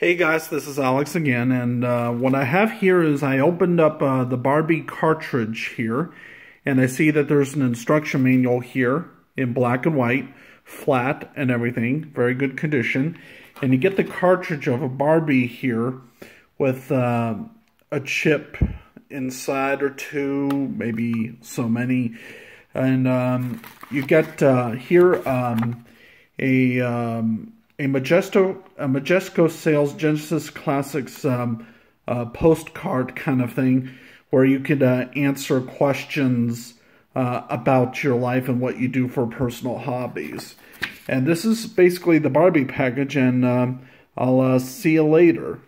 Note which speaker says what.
Speaker 1: Hey guys, this is Alex again, and uh, what I have here is I opened up uh, the Barbie cartridge here, and I see that there's an instruction manual here in black and white, flat and everything, very good condition. And you get the cartridge of a Barbie here with uh, a chip inside or two, maybe so many. And um, you get uh, here um, a... Um, a Majesto a Majesco Sales Genesis Classics um, uh, postcard kind of thing, where you could uh, answer questions uh, about your life and what you do for personal hobbies. And this is basically the Barbie package, and um, I'll uh, see you later.